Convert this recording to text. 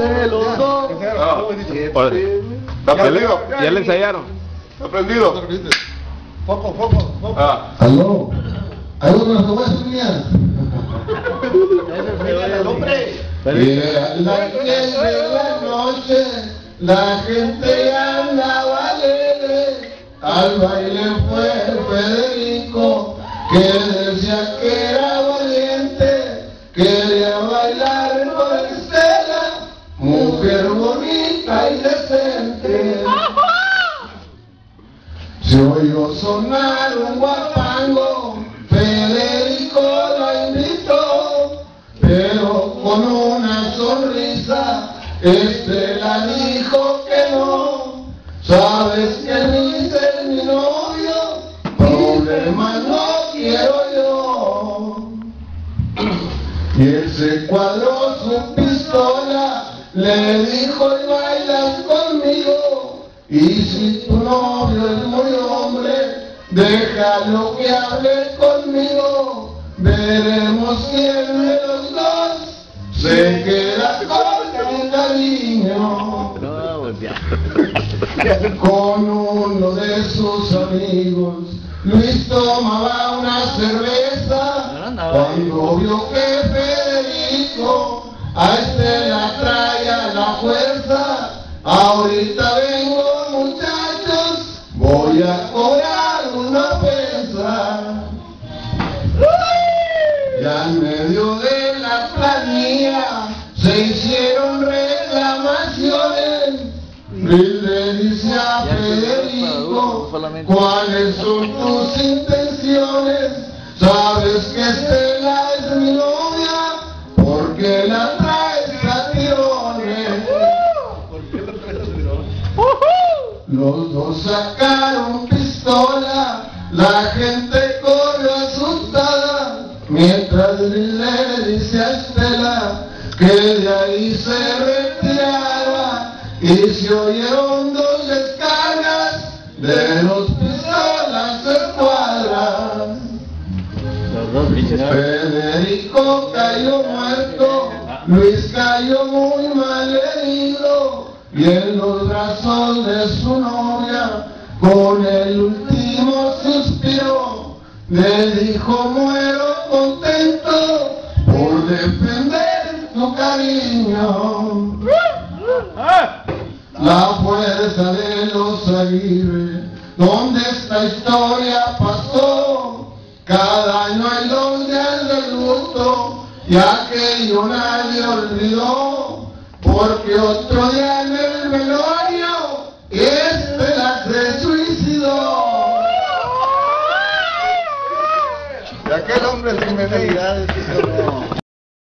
de los dos. Ah. ¿Está prendido? ¿Ya le ensayaron? ¿Está prendido? Foco, foco, foco. Ah, Aló, ¿hay una seguridad? el hombre. Las diez de la noche, la gente andaba alegre, al baile fue Federico, que decía que mujer bonita y decente. Se oyó sonar un guapango, Federico la invitó, pero con una sonrisa, Estela dijo que no. Sabes que es mi novio, problemas no quiero yo. Y él se cuadró su pistola, le dijo y bailas conmigo. Y si tu novio es muy hombre, déjalo que hable conmigo. Veremos quién de los dos se queda con el cariño. Con uno de sus amigos, Luis tomaba una cerveza. Cuando vio que Federico a Estela ahorita vengo muchachos, voy a cobrar una pesa. Ya en medio de la planilla se hicieron reclamaciones. Le dice a Federico, ¿cuáles son tus intenciones? Sabes que Estela Los dos sacaron pistola, la gente corrió asustada, mientras Luis le dice a Estela que de ahí se retirara y se oyeron dos descargas de dos pistolas en cuadras. Federico cayó muerto, Luis cayó muy mal y en los brazos de su novia con el último suspiro le dijo muero contento por defender tu cariño. La fuerza de los Aguirre, donde esta historia pasó, cada año el 2 días de luto, y aquello nadie olvidó, porque otro día Aquel hombre sin medida.